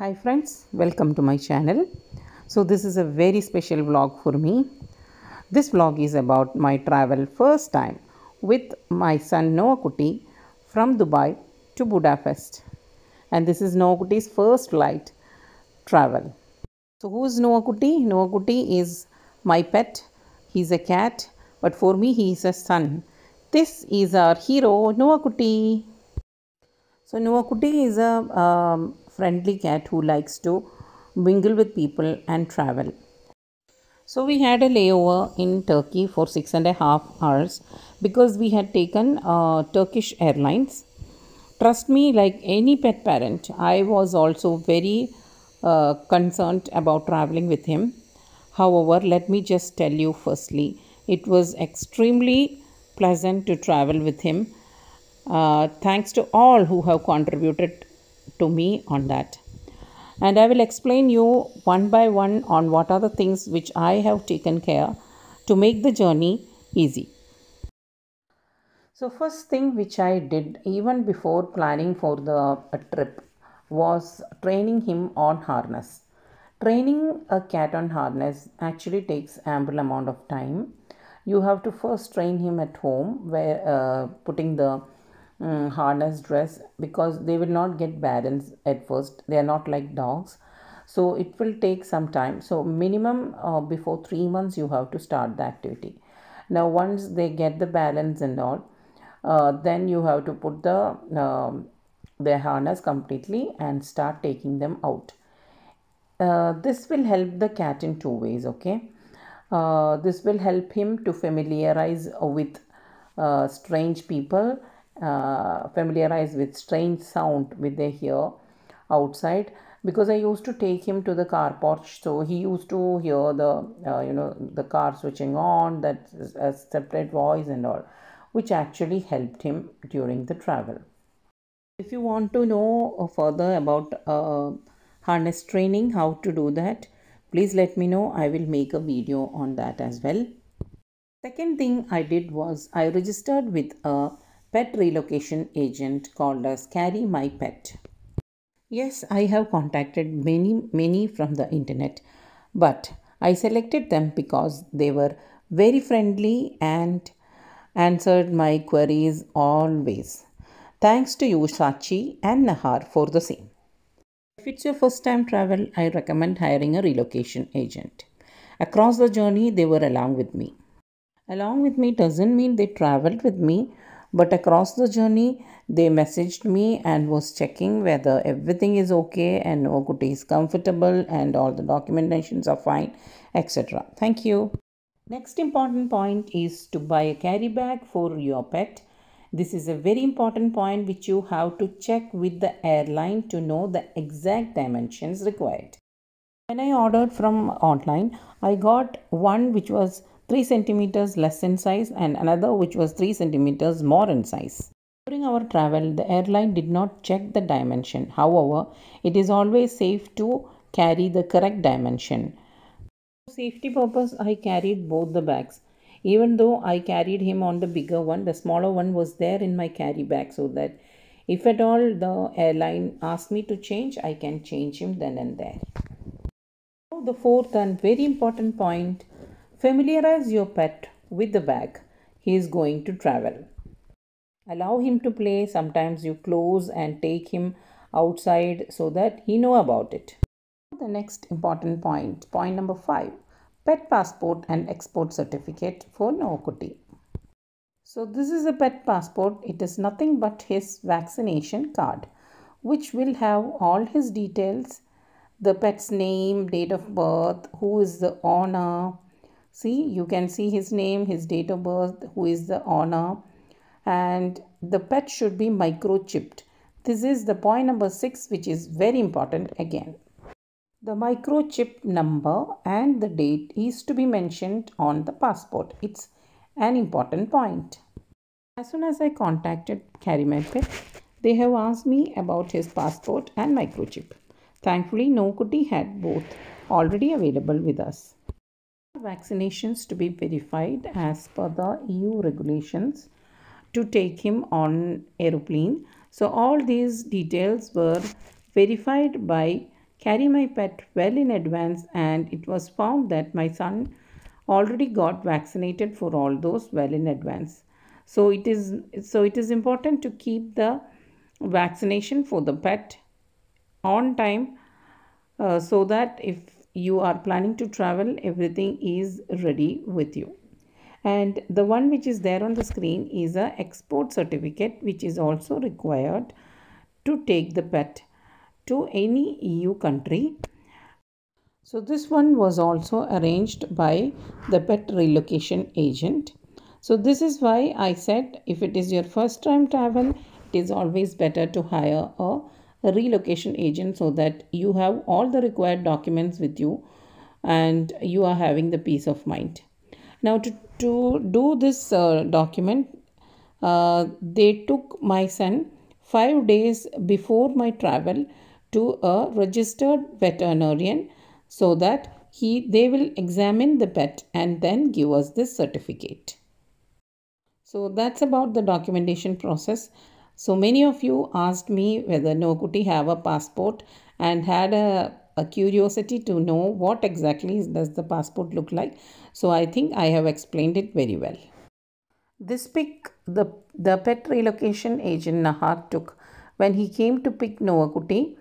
Hi friends, welcome to my channel. So this is a very special vlog for me. This vlog is about my travel first time with my son Noa Kutty from Dubai to Budapest. And this is Noa Kutty's first flight travel. So who is Noa Kutty? Noa Kutty is my pet. He's a cat, but for me he is a son. This is our hero Noa Kutty. So Noa Kutty is a um, friendly cat who likes to mingle with people and travel. So we had a layover in Turkey for six and a half hours because we had taken uh, Turkish Airlines. Trust me, like any pet parent, I was also very uh, concerned about traveling with him. However, let me just tell you firstly, it was extremely pleasant to travel with him. Uh, thanks to all who have contributed to me on that. And I will explain you one by one on what are the things which I have taken care to make the journey easy. So first thing which I did even before planning for the trip was training him on harness. Training a cat on harness actually takes ample amount of time. You have to first train him at home where uh, putting the um, harness dress because they will not get balance at first. They are not like dogs. So it will take some time. So minimum uh, before three months you have to start the activity. Now once they get the balance and all, uh, then you have to put the um, their harness completely and start taking them out. Uh, this will help the cat in two ways okay uh, this will help him to familiarize with uh, strange people uh, familiarize with strange sound with they hear outside because i used to take him to the car porch. So he used to hear the uh, you know the car switching on that a separate voice and all which actually helped him during the travel. If you want to know further about uh, harness training how to do that please let me know. I will make a video on that as well. Second thing i did was i registered with a pet relocation agent called as carry my pet yes i have contacted many many from the internet but i selected them because they were very friendly and answered my queries always thanks to you sachi and nahar for the same if it's your first time travel, I recommend hiring a relocation agent. Across the journey, they were along with me. Along with me doesn't mean they traveled with me, but across the journey, they messaged me and was checking whether everything is okay and Okuti is comfortable and all the documentations are fine, etc. Thank you. Next important point is to buy a carry bag for your pet this is a very important point which you have to check with the airline to know the exact dimensions required. When I ordered from online, I got one which was 3 centimeters less in size and another which was 3 centimeters more in size. During our travel, the airline did not check the dimension. However, it is always safe to carry the correct dimension. For safety purpose, I carried both the bags even though I carried him on the bigger one, the smaller one was there in my carry bag so that if at all the airline asks me to change, I can change him then and there. Now the fourth and very important point, familiarize your pet with the bag he is going to travel. Allow him to play. Sometimes you close and take him outside so that he know about it. The next important point, point number 5 pet passport and export certificate for Noa So this is a pet passport. It is nothing but his vaccination card which will have all his details, the pet's name, date of birth, who is the owner. See, you can see his name, his date of birth, who is the owner and the pet should be microchipped. This is the point number 6 which is very important again. The microchip number and the date is to be mentioned on the passport. It's an important point. As soon as I contacted CarryMyPet, they have asked me about his passport and microchip. Thankfully, Noa Kutty had both already available with us. Vaccinations to be verified as per the EU regulations to take him on aeroplane. So all these details were verified by carry my pet well in advance and it was found that my son already got vaccinated for all those well in advance so it is so it is important to keep the vaccination for the pet on time uh, so that if you are planning to travel everything is ready with you and the one which is there on the screen is a export certificate which is also required to take the pet to any EU country. So this one was also arranged by the pet relocation agent. So this is why I said if it is your first time travel, it is always better to hire a, relocation agent so that you have all the required documents with you and you are having the peace of mind. Now to, to do this uh, document, uh, they took my son five days before my travel to a registered veterinarian so that he they will examine the pet and then give us this certificate. So that's about the documentation process. So many of you asked me whether Noakutty have a passport and had a a curiosity to know what exactly does the passport look like. So I think I have explained it very well. This pic the, the pet relocation agent Nahar took when he came to pick Noakutty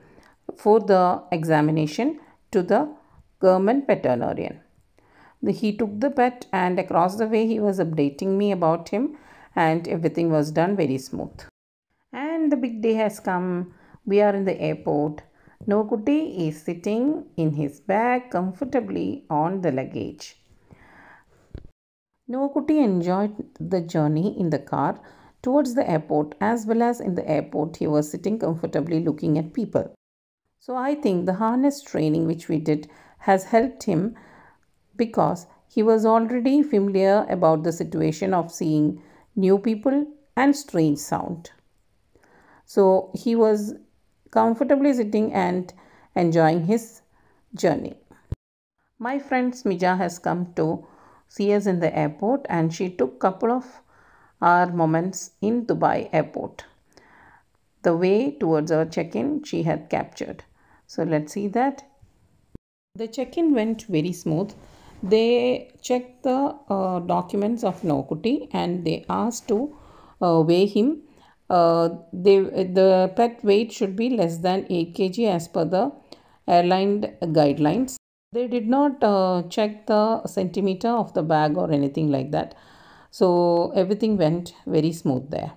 for the examination to the government veterinarian. He took the pet and across the way he was updating me about him and everything was done very smooth. The big day has come. We are in the airport Noakutty is sitting in his bag comfortably on the luggage. Noakutty enjoyed the journey in the car towards the airport as well as in the airport he was sitting comfortably looking at people. So I think the harness training which we did has helped him because he was already familiar about the situation of seeing new people and strange sound. So he was comfortably sitting and enjoying his journey. My friend Smija has come to see us in the airport and she took couple of our moments in Dubai airport. The way towards our check-in she had captured. So let's see that. The check-in went very smooth. They checked the uh, documents of Noakutty and they asked to uh, weigh him uh, they, the pet weight should be less than 8 kg as per the airline guidelines. They did not uh, check the centimeter of the bag or anything like that. So everything went very smooth there.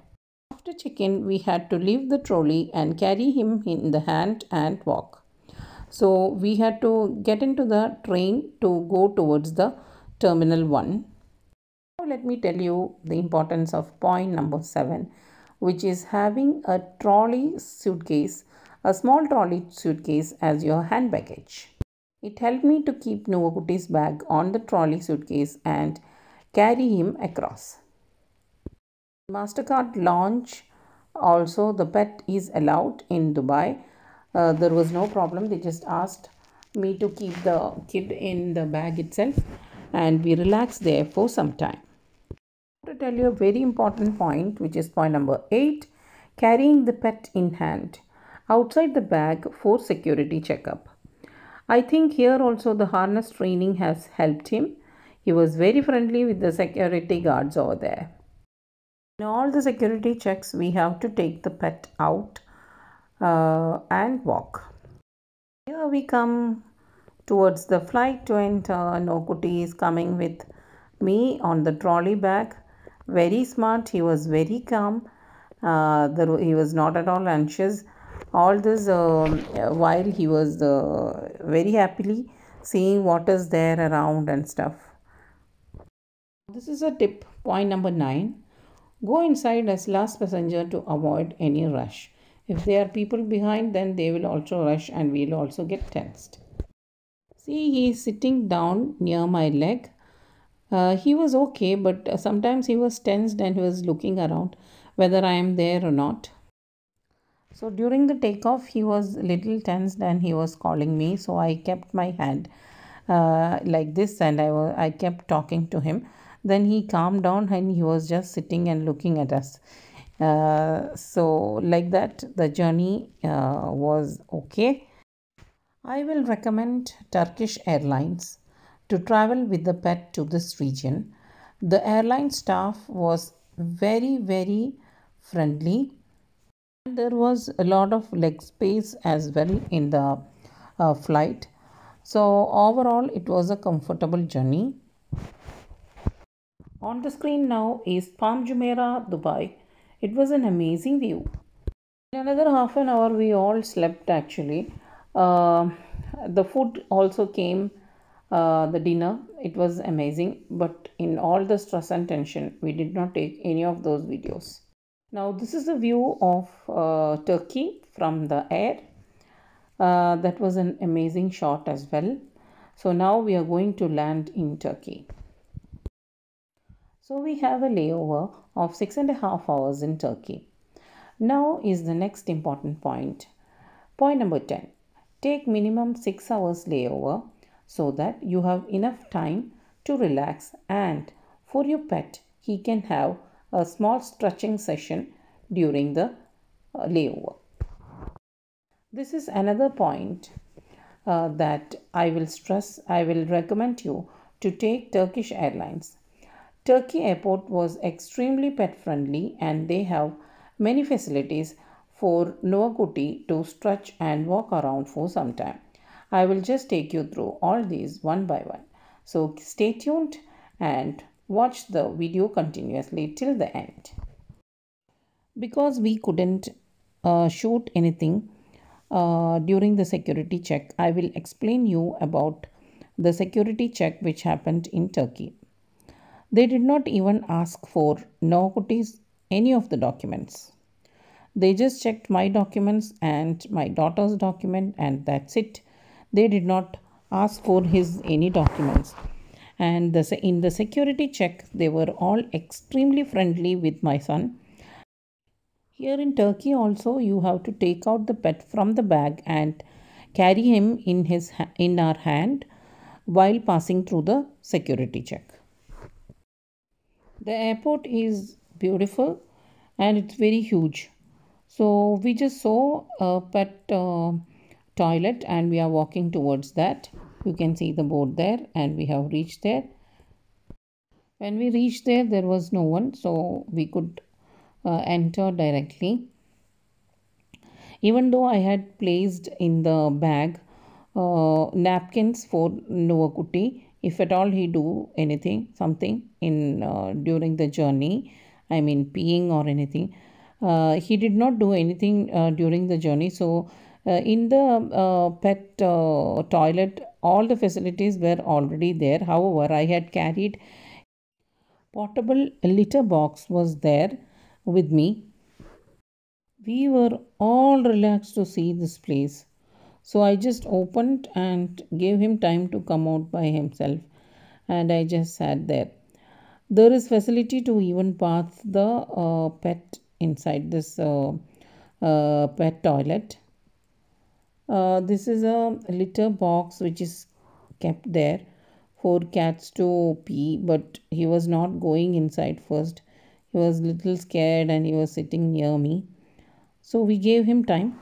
After check-in, we had to leave the trolley and carry him in the hand and walk. So we had to get into the train to go towards the terminal 1. Now let me tell you the importance of point number 7 which is having a trolley suitcase, a small trolley suitcase as your hand baggage. It helped me to keep Noakutty's bag on the trolley suitcase and carry him across. MasterCard lounge also the pet is allowed in Dubai. Uh, there was no problem. They just asked me to keep the kid in the bag itself and we relaxed there for some time to tell you a very important point, which is point number 8 carrying the pet in hand outside the bag for security checkup. I think here also the harness training has helped him. He was very friendly with the security guards over there. In all the security checks, we have to take the pet out uh, and walk. Here we come towards the flight to enter. Noakutty is coming with me on the trolley bag very smart he was very calm uh, there, he was not at all anxious. All this uh, while he was uh, very happily seeing what is there around and stuff. This is a tip point number 9 go inside as last passenger to avoid any rush. If there are people behind then they will also rush and we'll also get tensed. See he is sitting down near my leg uh, he was okay, but uh, sometimes he was tensed and he was looking around whether I am there or not. So during the takeoff, he was a little tensed and he was calling me. So I kept my hand uh, like this and I, was, I kept talking to him. Then he calmed down and he was just sitting and looking at us. Uh, so like that, the journey uh, was okay. I will recommend Turkish Airlines to travel with the pet to this region. The airline staff was very, very friendly. And there was a lot of leg space as well in the uh, flight. So, overall, it was a comfortable journey. On the screen now is Palm Jumeirah, Dubai. It was an amazing view. In another half an hour, we all slept actually. Uh, the food also came, uh, the dinner. It was amazing, but in all the stress and tension, we did not take any of those videos. Now, this is a view of uh, Turkey from the air. Uh, that was an amazing shot as well. So, now we are going to land in Turkey. So, we have a layover of six and a half hours in Turkey. Now is the next important point. Point number 10 Take minimum 6 hours layover so that you have enough time to relax and for your pet he can have a small stretching session during the uh, layover. This is another point uh, that I will stress. I will recommend you to take Turkish Airlines. Turkey airport was extremely pet friendly and they have many facilities for Noa Kutty to stretch and walk around for some time. I will just take you through all these one by one. So stay tuned and watch the video continuously till the end. Because we couldn't uh, shoot anything uh, during the security check, I will explain you about the security check which happened in Turkey. They did not even ask for Kutty's any of the documents. They just checked my documents and my daughter's document, and that's it. They did not ask for his any documents. And the, in the security check, they were all extremely friendly with my son. Here in Turkey, also, you have to take out the pet from the bag and carry him in his in our hand while passing through the security check. The airport is beautiful and it's very huge. So we just saw a pet uh, toilet and we are walking towards that. You can see the board there and we have reached there. When we reached there, there was no one, so we could uh, enter directly. Even though I had placed in the bag uh, napkins for Noa if at all he do anything, something in uh, during the journey, I mean peeing or anything, uh, he did not do anything uh, during the journey. So, in the uh, pet uh, toilet, all the facilities were already there. However, I had carried portable litter box was there with me. We were all relaxed to see this place. So I just opened and gave him time to come out by himself and I just sat there. There is facility to even bath the uh, pet inside this uh, uh, pet toilet. Uh, this is a litter box which is kept there for cats to pee but he was not going inside first. He was little scared and he was sitting near me. So we gave him time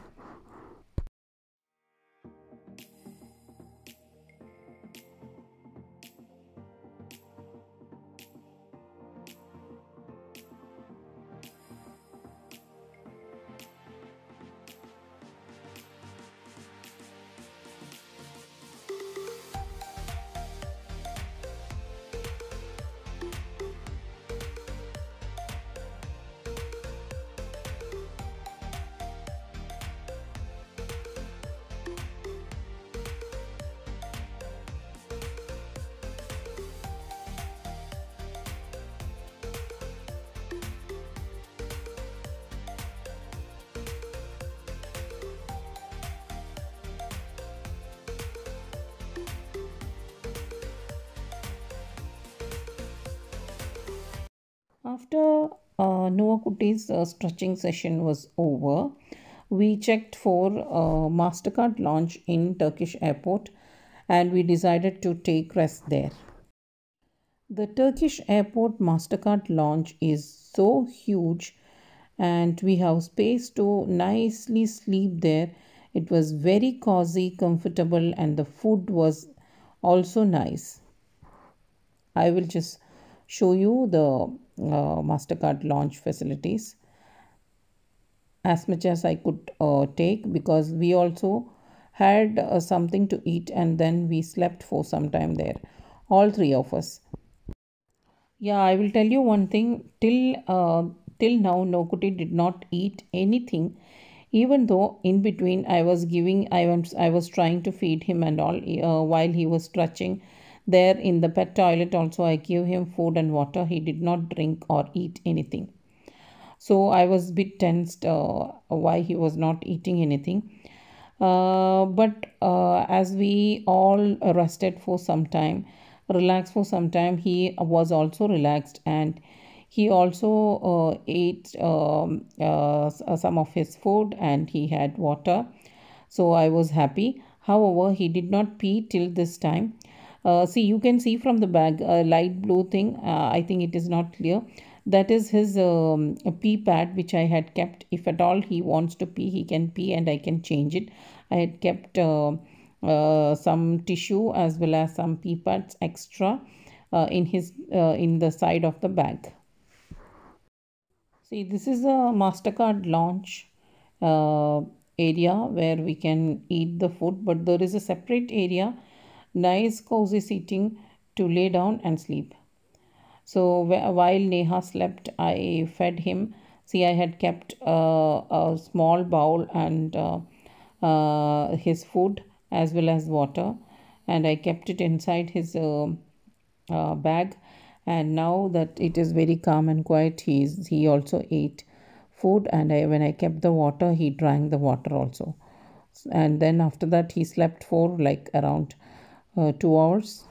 After uh, Noa Kutty's uh, stretching session was over, we checked for uh, MasterCard lounge in Turkish airport and we decided to take rest there. The Turkish airport MasterCard lounge is so huge and we have space to nicely sleep there It was very cozy, comfortable, and the food was also nice. I will just show you the uh, MasterCard lounge facilities as much as I could uh, take because we also had uh, something to eat and then we slept for some time there, all three of us. Yeah, I will tell you one thing. Till uh, till now, Noakutty did not eat anything, even though in between I was giving, I was I was trying to feed him and all uh, while he was stretching. There in the pet toilet, also I gave him food and water. He did not drink or eat anything. So I was a bit tensed uh, why he was not eating anything. Uh, but uh, as we all rested for some time, relaxed for some time, he was also relaxed and he also uh, ate um, uh, some of his food and he had water. So I was happy. However, he did not pee till this time. Uh, see, you can see from the bag a light blue thing. Uh, I think it is not clear. That is his um, pee pad, which I had kept. If at all he wants to pee, he can pee and I can change it. I had kept uh, uh, some tissue as well as some pee pads extra uh, in his uh, in the side of the bag. See, this is a MasterCard lounge uh, area where we can eat the food, but there is a separate area, nice cozy seating to lay down and sleep. So while Neha slept, I fed him. See, I had kept uh, a small bowl and uh, uh, his food as well as water, and I kept it inside his uh, uh, bag. And now that it is very calm and quiet, he is, he also ate food. And I, when I kept the water, he drank the water also. And then after that, he slept for like around uh, two hours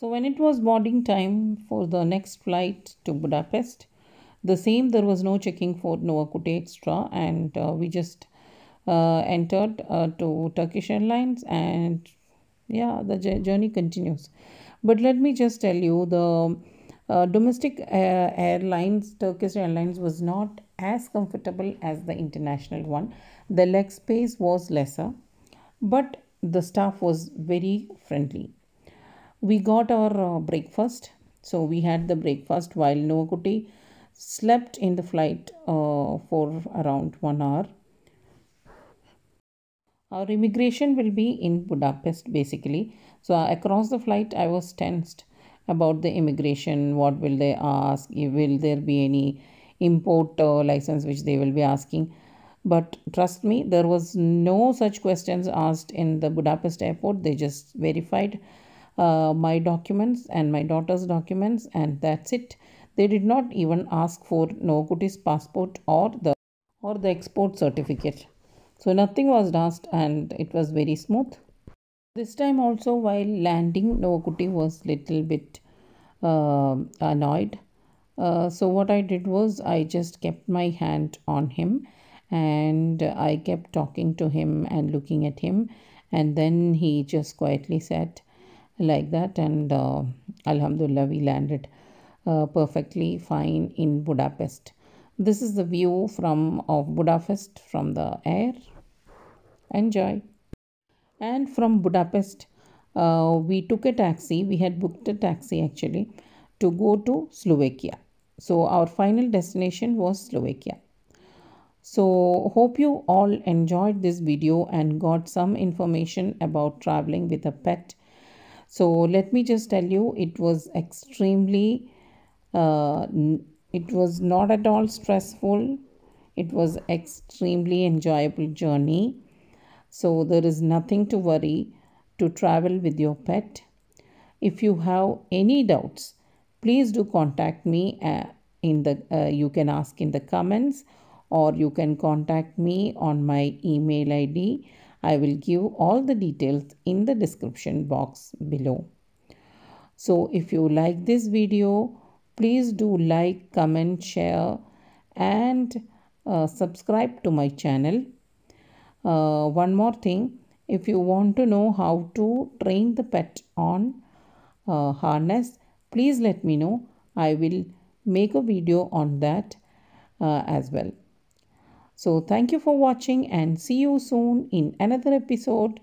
So when it was boarding time for the next flight to Budapest, the same there was no checking for Noakutty Extra, and uh, we just uh, entered uh, to Turkish Airlines, and yeah, the journey continues. But let me just tell you, the uh, domestic uh, airlines, Turkish Airlines, was not as comfortable as the international one. The leg space was lesser, but the staff was very friendly we got our uh, breakfast. So we had the breakfast while Noakutty slept in the flight uh, for around one hour. Our immigration will be in budapest basically. So uh, across the flight i was tensed about the immigration. What will they ask? Will there be any import uh, license which they will be asking? But trust me there was no such questions asked in the budapest airport. They just verified uh, my documents and my daughter's documents and that's it. They did not even ask for Noakutty's passport or the or the export certificate. So nothing was asked and it was very smooth. This time also while landing Novakuti was little bit uh, annoyed. Uh, so what I did was I just kept my hand on him and I kept talking to him and looking at him. And then he just quietly said like that and uh, alhamdulillah we landed uh, perfectly fine in budapest. This is the view from of budapest from the air. Enjoy. And from budapest uh, we took a taxi. We had booked a taxi actually to go to slovakia. So our final destination was slovakia. So, hope you all enjoyed this video and got some information about traveling with a pet. So, let me just tell you, it was extremely, uh, it was not at all stressful. It was extremely enjoyable journey. So, there is nothing to worry to travel with your pet. If you have any doubts, please do contact me uh, in the uh, you can ask in the comments or you can contact me on my email id i will give all the details in the description box below. So if you like this video please do like comment share and uh, subscribe to my channel. Uh, one more thing if you want to know how to train the pet on uh, harness please let me know. I will make a video on that uh, as well so thank you for watching and see you soon in another episode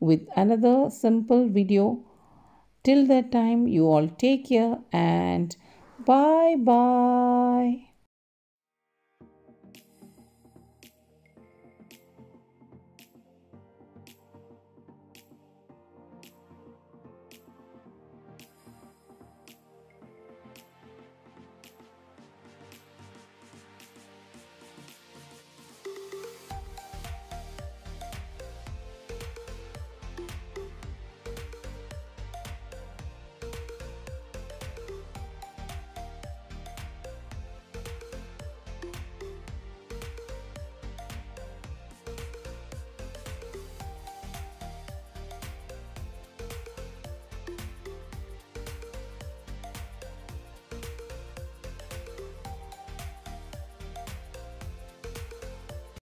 with another simple video. Till that time you all take care and bye bye